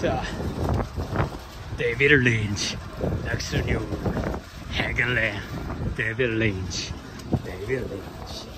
So, David Lynch, next to New Hagenland, eh? David Lynch, David Lynch.